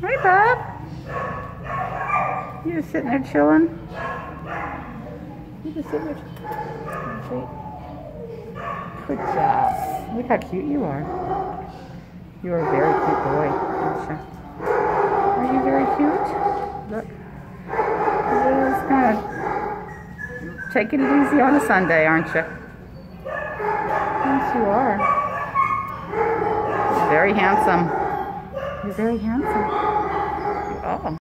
Hey, Bob. You just sitting there chilling? You just sitting there chilling? Good job. Look how cute you are. You are a very cute boy, aren't you? Are you very cute? Look. Just kind of taking it easy on a Sunday, aren't you? Yes. You're very handsome. You're very handsome.